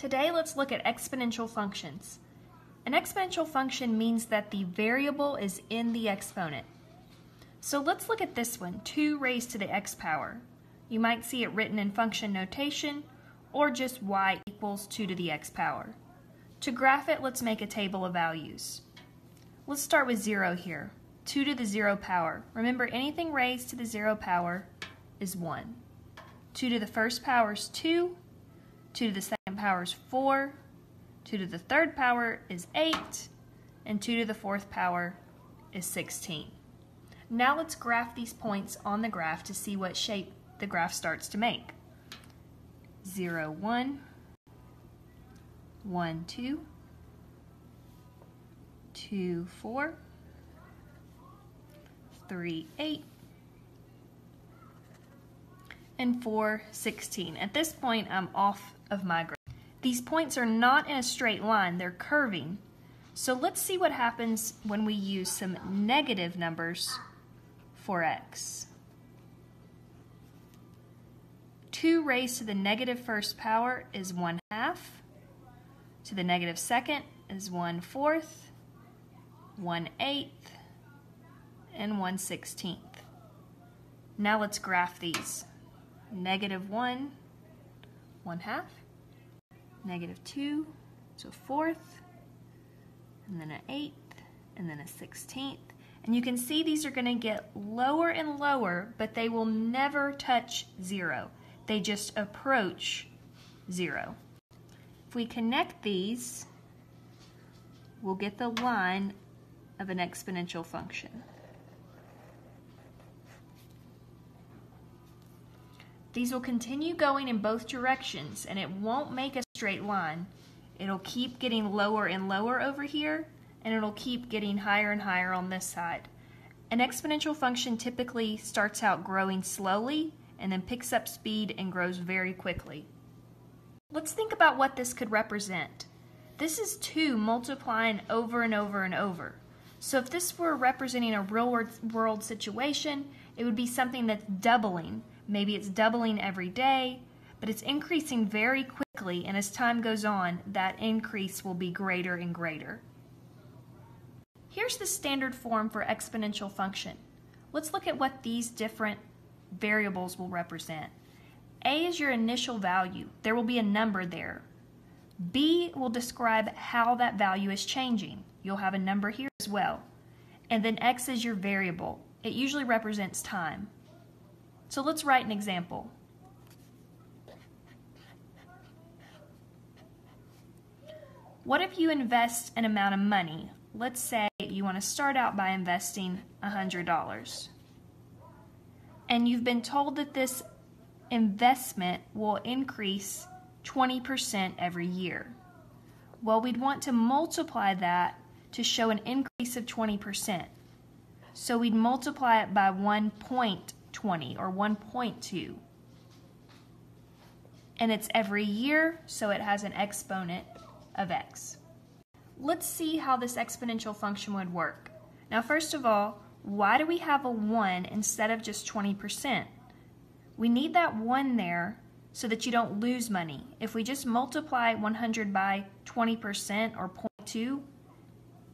Today let's look at exponential functions. An exponential function means that the variable is in the exponent. So let's look at this one, 2 raised to the x power. You might see it written in function notation or just y equals 2 to the x power. To graph it, let's make a table of values. Let's start with 0 here. 2 to the 0 power. Remember, anything raised to the 0 power is 1. 2 to the first power is 2. 2 to the second power is 4. 2 to the third power is 8. And 2 to the fourth power is 16. Now let's graph these points on the graph to see what shape the graph starts to make. 0, 1, 1, 2, 2, 4, 3, 8, and 4, 16. At this point, I'm off of my graph. These points are not in a straight line, they're curving. So let's see what happens when we use some negative numbers for x. 2 raised to the negative first power is 1 half. To the negative second is 1 fourth, 1 eighth, and 1 sixteenth. Now let's graph these. Negative 1, 1 half. Negative 2, so a fourth, and then an eighth, and then a sixteenth. And you can see these are going to get lower and lower, but they will never touch zero. They just approach zero. If we connect these, we'll get the line of an exponential function. These will continue going in both directions and it won't make a straight line. It'll keep getting lower and lower over here and it'll keep getting higher and higher on this side. An exponential function typically starts out growing slowly and then picks up speed and grows very quickly. Let's think about what this could represent. This is 2 multiplying over and over and over. So if this were representing a real world situation, it would be something that's doubling. Maybe it's doubling every day, but it's increasing very quickly, and as time goes on, that increase will be greater and greater. Here's the standard form for exponential function. Let's look at what these different variables will represent. A is your initial value. There will be a number there. B will describe how that value is changing. You'll have a number here as well. And then X is your variable. It usually represents time. So let's write an example. What if you invest an amount of money? Let's say you want to start out by investing $100 and you've been told that this investment will increase 20% every year. Well, we'd want to multiply that to show an increase of 20%. So we'd multiply it by 1.20 or 1.2. And it's every year, so it has an exponent of x. Let's see how this exponential function would work. Now, first of all, why do we have a 1 instead of just 20%? We need that 1 there so that you don't lose money. If we just multiply 100 by 20% or 0.2,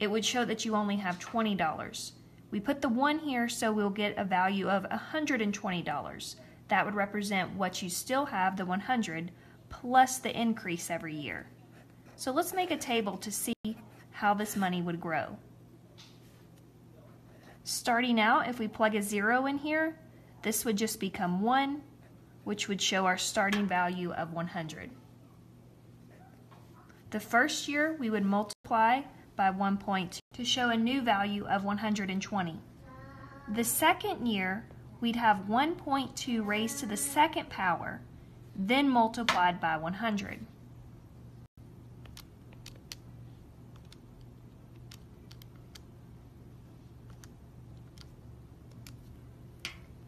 it would show that you only have $20. We put the 1 here so we'll get a value of $120. That would represent what you still have, the 100, plus the increase every year. So let's make a table to see how this money would grow. Starting out, if we plug a zero in here, this would just become one, which would show our starting value of 100. The first year, we would multiply by 1.2 to show a new value of 120. The second year, we'd have 1.2 raised to the second power, then multiplied by 100.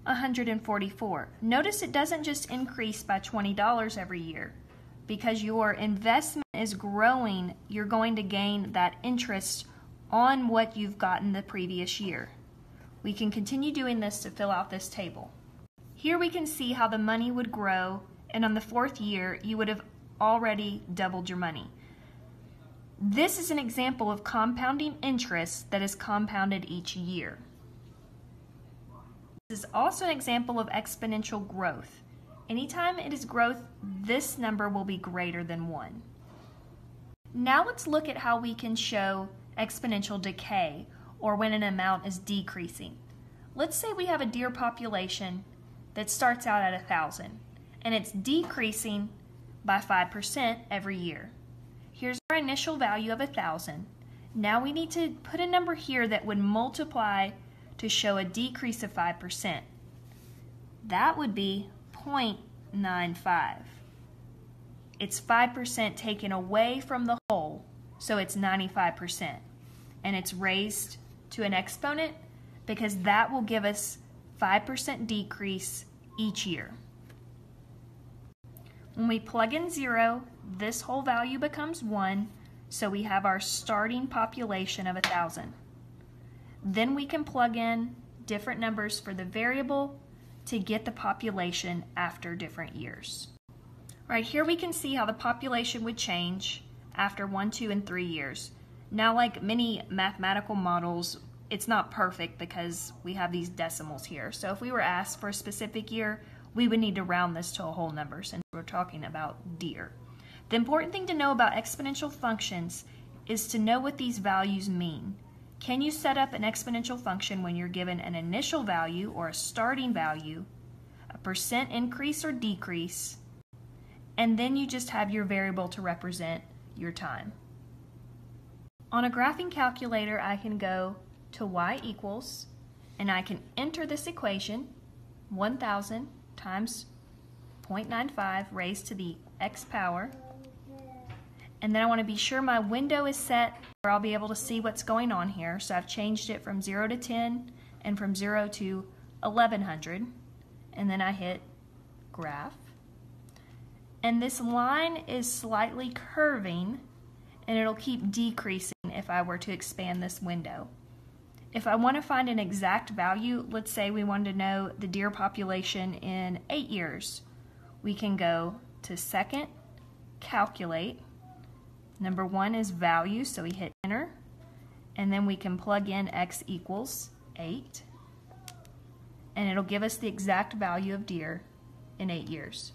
144. Notice it doesn't just increase by $20 every year. Because your investment is growing, you're going to gain that interest on what you've gotten the previous year. We can continue doing this to fill out this table. Here we can see how the money would grow, and on the fourth year, you would have already doubled your money. This is an example of compounding interest that is compounded each year. This is also an example of exponential growth. Anytime it is growth, this number will be greater than 1. Now let's look at how we can show exponential decay, or when an amount is decreasing. Let's say we have a deer population that starts out at 1,000, and it's decreasing by 5% every year. Here's our initial value of 1,000. Now we need to put a number here that would multiply to show a decrease of 5%. That would be 0.95. It's 5% taken away from the whole, so it's 95%. And it's raised to an exponent because that will give us 5% decrease each year. When we plug in 0, this whole value becomes 1, so we have our starting population of 1,000. Then we can plug in different numbers for the variable to get the population after different years. Right here we can see how the population would change after 1, 2, and 3 years. Now like many mathematical models, it's not perfect because we have these decimals here. So if we were asked for a specific year, we would need to round this to a whole number since we're talking about deer. The important thing to know about exponential functions is to know what these values mean. Can you set up an exponential function when you're given an initial value or a starting value, a percent increase or decrease, and then you just have your variable to represent your time. On a graphing calculator, I can go to y equals, and I can enter this equation, 1,000 times 0.95 raised to the x power. And then I want to be sure my window is set where I'll be able to see what's going on here. So I've changed it from 0 to 10 and from 0 to 1100. And then I hit graph. And this line is slightly curving and it'll keep decreasing if I were to expand this window. If I want to find an exact value, let's say we wanted to know the deer population in eight years, we can go to second, calculate. Number one is value, so we hit enter. And then we can plug in x equals 8. And it'll give us the exact value of deer in eight years.